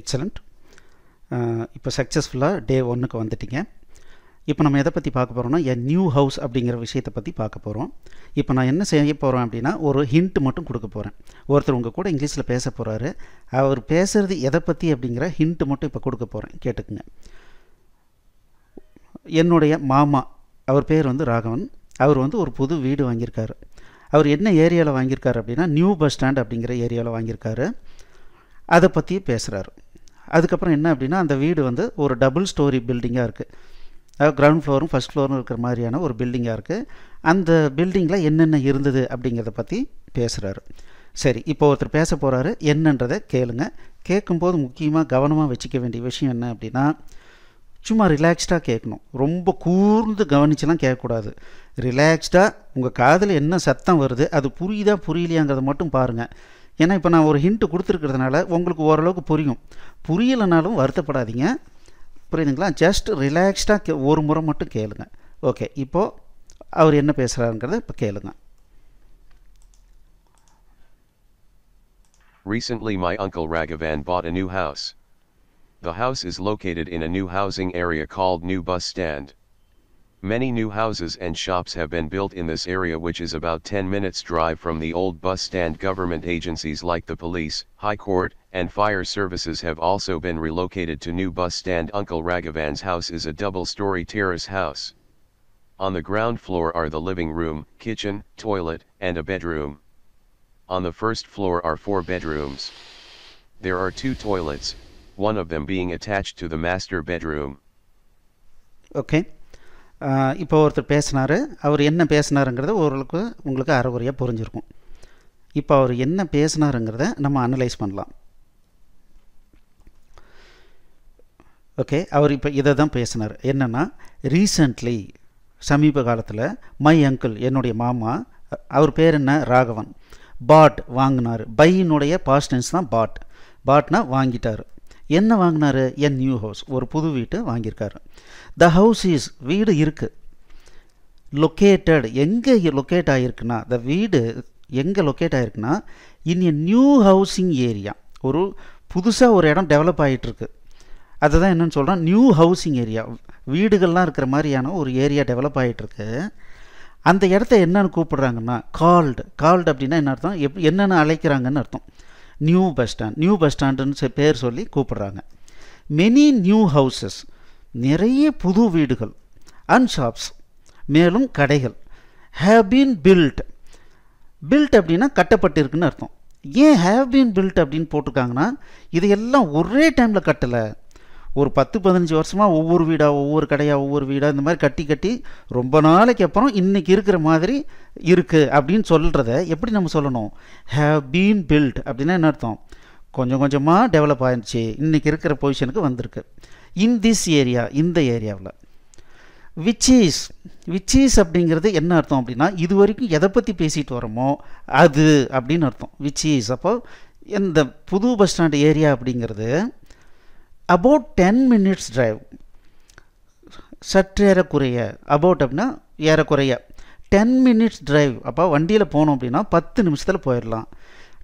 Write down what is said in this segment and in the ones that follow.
Excellent இப்போ சக்ஸஸ்ஃபுல்லாக டே ஒன்றுக்கு வந்துட்டீங்க. இப்போ நம்ம எதை பற்றி பார்க்க போகிறோம்னா என் நியூ ஹவுஸ் அப்படிங்கிற விஷயத்தை பற்றி பார்க்க போகிறோம் இப்போ நான் என்ன செய்ய போகிறேன் அப்படின்னா ஒரு ஹிண்ட் மட்டும் கொடுக்க போகிறேன் ஒருத்தர் உங்கள் கூட இங்கிலீஷில் பேச போகிறாரு அவர் பேசுகிறது எதை பற்றி அப்படிங்கிற ஹிண்ட் மட்டும் இப்போ கொடுக்க போகிறேன் கேட்டுக்குங்க. என்னுடைய மாமா அவர் பேர் வந்து ராகவன். அவர் வந்து ஒரு புது வீடு வாங்கியிருக்காரு. அவர் என்ன ஏரியாவில் வாங்கியிருக்காரு அப்படின்னா நியூ பஸ் ஸ்டாண்ட் அப்படிங்கிற ஏரியாவில் வாங்கியிருக்காரு. அதை பற்றி பேசுகிறாரு அதுக்கப்புறம் என்ன அப்படின்னா அந்த வீடு வந்து ஒரு டபுள் ஸ்டோரி பில்டிங்காக இருக்குது அதாவது கிரவுண்ட் ஃப்ளோரும் ஃபஸ்ட் ஃப்ளோரும் இருக்கிற மாதிரியான ஒரு பில்டிங்காக இருக்குது அந்த பில்டிங்கில் என்னென்ன இருந்தது அப்படிங்கிறத பற்றி பேசுகிறாரு சரி இப்போ ஒருத்தர் பேச போகிறாரு என்னன்றதை கேளுங்க. கேட்கும்போது முக்கியமாக கவனமாக வச்சுக்க வேண்டிய விஷயம் என்ன அப்படின்னா சும்மா ரிலாக்ஸ்டாக கேட்கணும். ரொம்ப கூர்ந்து கவனிச்சுலாம் கேட்கக்கூடாது. ரிலாக்ஸ்டாக உங்கள் காதில் என்ன சத்தம் வருது அது புரியுதா புரியலையாங்கிறத மட்டும் பாருங்கள் ஏன்னா இப்போ நான் ஒரு ஹிண்ட்டு கொடுத்துருக்கிறதுனால உங்களுக்கு ஓரளவுக்கு புரியும். புரியலைனாலும் வருத்தப்படாதீங்க. புரியுதுங்களா? ஜஸ்ட் ரிலாக்ஸ்டாக கே ஒரு முறை மட்டும் கேளுங்க. ஓகே இப்போது அவர் என்ன பேசுகிறாருங்கிறத இப்போ கேளுங்க. Recently, my uncle Raghavan bought a new house. The house is located in a new housing area called New Bus Stand. Many new houses and shops have been built in this area, which is about 10 minutes' drive from the old bus stand. Government agencies like the police, high court, and fire services have also been relocated to New Bus Stand. Uncle Ragavan's house is a double story terrace house. On the ground floor are the living room, kitchen, toilet, and a bedroom. On the first floor are four bedrooms. There are two toilets, one of them being attached to the master bedroom. Okay இப்போ ஒருத்தர் பேசினார் அவர் என்ன பேசினாருங்கிறத ஓரளவுக்கு உங்களுக்கு அறகுறையாக புரிஞ்சிருக்கும். இப்போ அவர் என்ன பேசினாருங்கிறத நம்ம அனலைஸ் பண்ணலாம். ஓகே அவர் இப்போ இதை தான் பேசினார். என்னென்னா ரீசன்ட்லி சமீப காலத்தில் மை அங்கிள் என்னுடைய மாமா அவர் பேர் என்ன? ராகவன். பாட் வாங்கினார். பையினுடைய பாஸ்டன்ஸ் தான் பாட் பாட்னா வாங்கிட்டார். என்ன வாங்கினாரு? என் நியூ ஹவுஸ் ஒரு புது வீட்டு வாங்கியிருக்காரு. த ஹவுஸ் இஸ் வீடு இருக்குது லொக்கேட்டட் எங்கே லொக்கேட் ஆகிருக்குன்னா த வீடு எங்கே locate ஆகிருக்குன்னா in a new housing area ஒரு புதுசாக ஒரு இடம் டெவலப் ஆகிட்டுருக்கு அதுதான் என்னென்னு சொல்கிறோம் நியூ ஹவுசிங் ஏரியா வீடுகள்லாம் இருக்கிற மாதிரியான ஒரு ஏரியா டெவலப் ஆகிட்டுருக்கு அந்த இடத்த என்னென்னு கூப்பிடுறாங்கன்னா கால்டு கால்டு அப்படின்னா என்ன அர்த்தம்? எப் என்னென்னு அழைக்கிறாங்கன்னு அர்த்தம். New bus stand new bus ஸ்டாண்டுன்னு பேர் சொல்லி கூப்பிட்றாங்க. மெனி நியூ ஹவுசஸ் நிறைய புது வீடுகள். அண்ட் ஷாப்ஸ் மேலும் கடைகள். ஹேவ் பீன் பில்ட் பில்ட் அப்படின்னா கட்டப்பட்டிருக்குன்னு அர்த்தம். ஏன் ஹேவ் பீன் பில்ட் அப்படின்னு போட்டிருக்காங்கன்னா இதையெல்லாம் ஒரே டைமில் கட்டலை. ஒரு பத்து பதினஞ்சு வருஷமாக ஒவ்வொரு வீடாக ஒவ்வொரு கடையாக ஒவ்வொரு வீடாக இந்த மாதிரி கட்டி கட்டி ரொம்ப நாளைக்கு அப்புறம் இன்றைக்கி இருக்கிற மாதிரி இருக்குது அப்படின்னு சொல்கிறத எப்படி நம்ம சொல்லணும்? ஹேவ் பீன் பில்ட் அப்படின்னா என்ன அர்த்தம்? கொஞ்சம் கொஞ்சமாக டெவலப் ஆயிடுச்சு இன்றைக்கி இருக்கிற பொசிஷனுக்கு வந்திருக்கு. இன் திஸ் ஏரியா இந்த ஏரியாவில் விச்சீஸ் விச்சீஸ் அப்படிங்கிறது என்ன அர்த்தம் அப்படின்னா இது வரைக்கும் எதை பற்றி பேசிட்டு வரோமோ அது அப்படின்னு அர்த்தம். விச்சீஸ் அப்போது அப்போ இந்த புது பஸ் ஸ்டாண்ட் ஏரியா அப்படிங்கிறது அபவுட் டென் மினிட்ஸ் டிரைவ் சற்று ஏறக்குறைய. அபவுட் அப்படின்னா ஏறக்குறைய. டென் மினிட்ஸ் டிரைவ் அப்போ வண்டியில் போனோம் அப்படின்னா பத்து நிமிஷத்தில் போயிடலாம்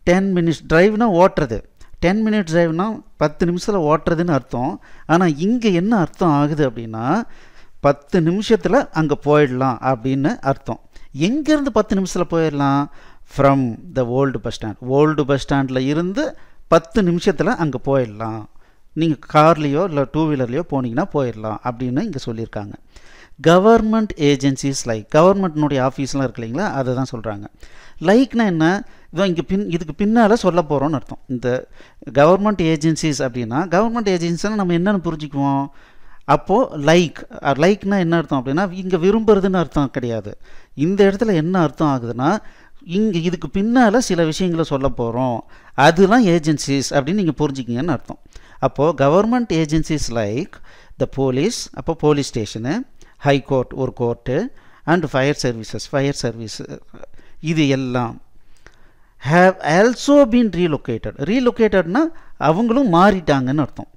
டென் மினிட்ஸ் டிரைவ்னா ஓட்டுறது. டென் மினிட்ஸ் டிரைவ்னா பத்து நிமிஷத்தில் ஓட்டுறதுன்னு அர்த்தம். ஆனால் இங்கே என்ன அர்த்தம் ஆகுது அப்படின்னா பத்து நிமிஷத்தில் அங்கே போயிடலாம் அப்படின்னு அர்த்தம். எங்கேருந்து பத்து நிமிஷத்தில் போயிடலாம் from the old bus stand old bus ஸ்டாண்டில் இருந்து பத்து நிமிஷத்தில் அங்கே போயிடலாம் நீங்கள் கார்லேயோ இல்லை டூ வீலர்லேயோ போனீங்கன்னா போயிடலாம் அப்படின்னு இங்கே சொல்லியிருக்காங்க. கவர்மெண்ட் ஏஜென்சிஸ் லைக் கவர்மெண்ட்னுடைய ஆஃபீஸ்லாம் இருக்கு இல்லைங்களா? அதை தான் சொல்கிறாங்க லைக்னா என்ன? இதோ இங்கே பின் இதுக்கு பின்னால் சொல்ல போகிறோன்னு அர்த்தம். இந்த கவர்மெண்ட் ஏஜென்சிஸ் அப்படின்னா கவர்மெண்ட் ஏஜென்சிஸ்னால் நம்ம என்னென்னு புரிஞ்சுக்குவோம்? அப்போது லைக் லைக்னா என்ன அர்த்தம் அப்படின்னா இங்கே விரும்புறதுன்னு அர்த்தம் கிடையாது. இந்த இடத்துல என்ன அர்த்தம் ஆகுதுன்னா இங்கே இதுக்கு பின்னால் சில விஷயங்களை சொல்ல போகிறோம் அதெல்லாம் ஏஜென்சிஸ் அப்படின்னு நீங்கள் புரிஞ்சுக்கிங்கன்னு அர்த்தம். அப்போது government agencies like the police அப்போ போலீஸ் ஸ்டேஷனு ஹை கோர்ட் ஒரு court and fire services fire service இது எல்லாம் ஹேவ் ஆல்சோ பீன் ரீலொக்கேட்டட் ரீலொக்கேட்டட்னா அவங்களும் மாறிட்டாங்கன்னு அர்த்தம்.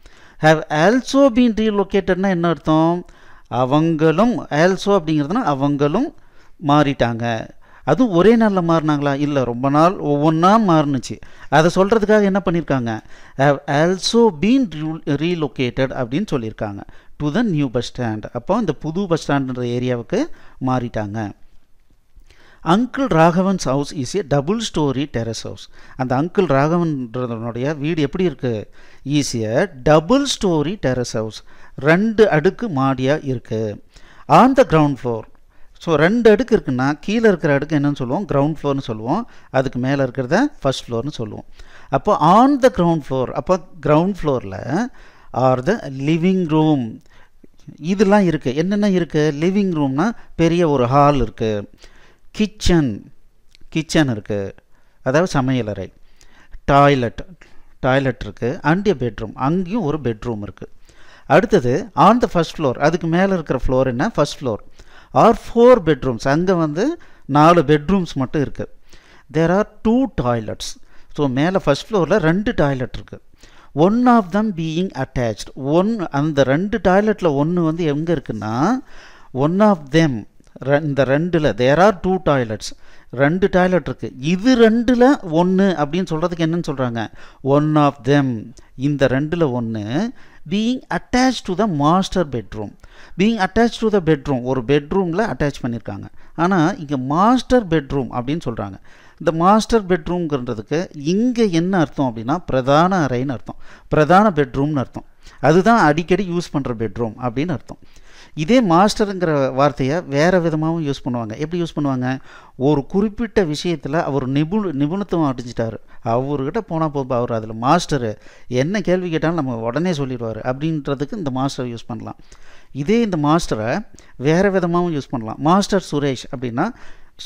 ஹேவ் ஆல்சோ பீன் ரீலொக்கேட்டட்னா என்ன அர்த்தம்? அவங்களும் ஆல்சோ அப்படிங்கிறதுனா அவங்களும் மாறிட்டாங்க. அதுவும் ஒரே நாளில் மாறினாங்களா? இல்லை ரொம்ப நாள் ஒவ்வொன்றா மாறுனுச்சு. அதை சொல்கிறதுக்காக என்ன பண்ணியிருக்காங்க ஹவ் ஆல்சோ பீன் ரீலொகேட்டட் அப்படின்னு சொல்லியிருக்காங்க to the new bus stand அப்போ இந்த புது பஸ் ஸ்டாண்டுன்ற ஏரியாவுக்கு மாறிட்டாங்க. Uncle Raghavan's house is a double storey terrace house அந்த அங்கிள் ராகவன்றதனுடைய வீடு எப்படி இருக்குது ஈஸியாக டபுள் ஸ்டோரி டெரஸ் ஹவுஸ் ரெண்டு அடுக்கு மாடியாக இருக்குது on the ground floor so ரெண்டு அடுக்கு இருக்குன்னா கீழே இருக்கிற அடுக்கு என்னன்னு சொல்லுவோம்? கிரவுண்ட் ஃப்ளோர்னு சொல்லுவோம். அதுக்கு மேலே இருக்கிறத ஃபஸ்ட் ஃப்ளோர்னு சொல்லுவோம். அப்போ ஆன் த கிரவுண்ட் ஃப்ளோர் அப்போ கிரவுண்ட் ஃப்ளோரில் ஆர் த லிவிங் ரூம் இதெல்லாம் இருக்குது என்னென்ன இருக்குது லிவிங் ரூம்னா பெரிய ஒரு ஹால் இருக்குது கிச்சன் கிச்சன் இருக்குது அதாவது சமையலறை டாய்லெட் டாய்லெட் இருக்குது அண்ட் பெட்ரூம் அங்கேயும் ஒரு பெட்ரூம் இருக்குது அடுத்தது ஆன் த ஃபஸ்ட் ஃப்ளோர் அதுக்கு மேலே இருக்கிற ஃப்ளோர் என்ன? First floor are four bedrooms அங்கே வந்து நாலு பெட்ரூம்ஸ் மட்டும் இருக்குது there are two toilets so மேலே ஃபஸ்ட் ஃப்ளோரில் ரெண்டு டாய்லெட் இருக்குது one of them being attached one அந்த ரெண்டு டாய்லெட்டில் ஒன்று வந்து எங்கே இருக்குன்னா ஒன் ஆஃப் தெம் இந்த ரெண்டில் தேர் ஆர் டூ டாய்லெட்ஸ் ரெண்டு டாய்லெட் இருக்குது இது ரெண்டில் ஒன்று அப்படின்னு சொல்கிறதுக்கு என்னன்னு சொல்கிறாங்க ஒன் ஆஃப் தெம் இந்த ரெண்டில் ஒன்று being attach to the master bedroom being attach to the bedroom ஒரு பெட்ரூமில் அட்டாச் பண்ணியிருக்காங்க ஆனால் இங்கே மாஸ்டர் பெட்ரூம் அப்படின்னு சொல்கிறாங்க இந்த மாஸ்டர் பெட்ரூம்ங்கிறதுக்கு இங்கே என்ன அர்த்தம் அப்படின்னா பிரதான அறைன்னு அர்த்தம். பிரதான பெட்ரூம்னு அர்த்தம். அதுதான் அடிக்கடி யூஸ் பண்ணுற பெட்ரூம் அப்படின்னு அர்த்தம். இதே மாஸ்டருங்கிற வார்த்தையை வேறு விதமாகவும் யூஸ் பண்ணுவாங்க. எப்படி யூஸ் பண்ணுவாங்க? ஒரு குறிப்பிட்ட விஷயத்தில் அவர் நிபுண நிபுணத்துவம் அடைஞ்சிட்டார். அவர்கிட்ட போனால் போதும் அவர் அதில் மாஸ்டரு என்ன கேள்வி கேட்டாலும் நம்ம உடனே சொல்லிடுவார். அப்படின்றதுக்கு இந்த மாஸ்டர் யூஸ் பண்ணலாம். இதே இந்த மாஸ்டரை வேறு விதமாகவும் யூஸ் பண்ணலாம். மாஸ்டர் சுரேஷ் அப்படின்னா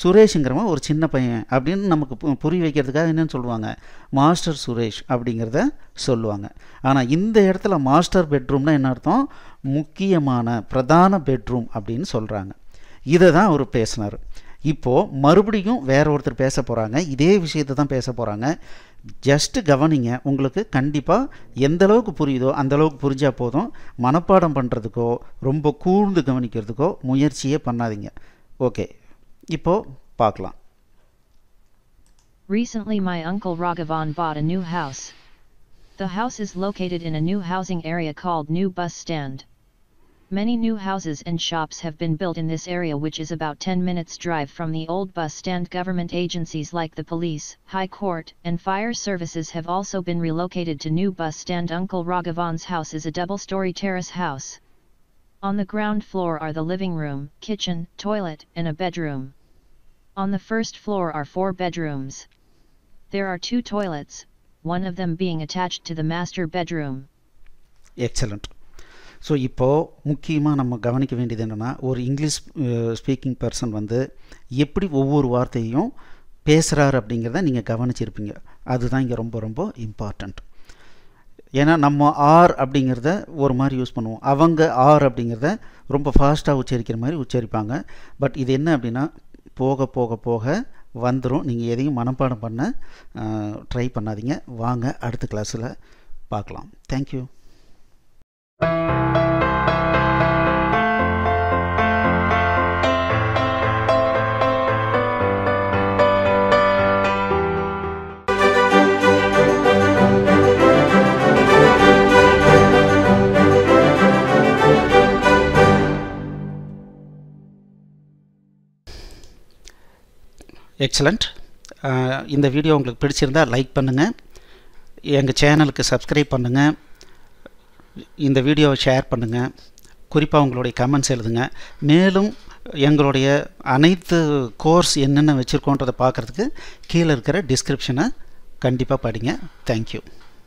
சுரேஷுங்கிறவன் ஒரு சின்ன பையன் அப்படின்னு நமக்கு புரிய வைக்கிறதுக்காக என்னென்னு சொல்லுவாங்க. மாஸ்டர் சுரேஷ் அப்படிங்கிறத சொல்லுவாங்க. ஆனால் இந்த இடத்துல மாஸ்டர் பெட்ரூம்னா என்ன அர்த்தம்? முக்கியமான பிரதான பெட்ரூம் அப்படின்னு சொல்கிறாங்க இதை தான் அவர் பேசினார். இப்போது மறுபடியும் வேற ஒருத்தர் பேச போகிறாங்க இதே விஷயத்தை தான் பேச போகிறாங்க ஜஸ்ட்டு கவனிங்க. உங்களுக்கு கண்டிப்பாக எந்த அளவுக்கு புரியுதோ அந்த அளவுக்கு புரிஞ்சால் போதும். மனப்பாடம் பண்ணுறதுக்கோ ரொம்ப கூர்ந்து கவனிக்கிறதுக்கோ முயற்சியே பண்ணாதீங்க. ஓகே இப்போது பார்க்கலாம். Recently, my uncle Raghavan bought a new house. The house is located in a new housing area called New Bus Stand. Many new houses and shops have been built in this area which is about 10 minutes drive from the old bus stand government agencies like the police, high court and fire services have also been relocated to new bus stand Uncle Raghavan's house is a double-story terrace house. On the ground floor are the living room, kitchen, toilet and a bedroom. On the first floor are four bedrooms. There are two toilets, one of them being attached to the master bedroom. Excellent. So இப்போது முக்கியமாக நம்ம கவனிக்க வேண்டியது என்னென்னா ஒரு English speaking person வந்து எப்படி ஒவ்வொரு வார்த்தையும் பேசுகிறாரு அப்படிங்கிறத நீங்கள் கவனிச்சிருப்பீங்க. அதுதான் இங்கே ரொம்ப ரொம்ப இம்பார்ட்டண்ட் ஏன்னா நம்ம ஆர் அப்படிங்கிறத ஒரு மாதிரி யூஸ் பண்ணுவோம். அவங்க ஆர் அப்படிங்கிறத ரொம்ப ஃபாஸ்ட்டாக உச்சரிக்கிற மாதிரி உச்சரிப்பாங்க. பட் இது என்ன அப்படின்னா போக போக போக வந்துடும் நீங்கள் எதையும் மனப்பாடம் பண்ண uh, ட்ரை பண்ணாதீங்க. வாங்க அடுத்த கிளாஸில் பார்க்கலாம். தேங்க்யூ எக்ஸலண்ட் இந்த வீடியோ உங்களுக்கு பிடிச்சிருந்தால் லைக் பண்ணுங்கள் எங்கள் சேனலுக்கு சப்ஸ்கிரைப் பண்ணுங்கள் இந்த வீடியோவை ஷேர் பண்ணுங்கள் குறிப்பாக உங்களுடைய கமெண்ட்ஸ் எழுதுங்க. மேலும் எங்களுடைய அனைத்து கோர்ஸ் என்னென்ன வச்சுருக்கோன்றதை பார்க்குறதுக்கு கீழே இருக்கிற டிஸ்கிரிப்ஷனை கண்டிப்பாக படிங்க. தேங்க்யூ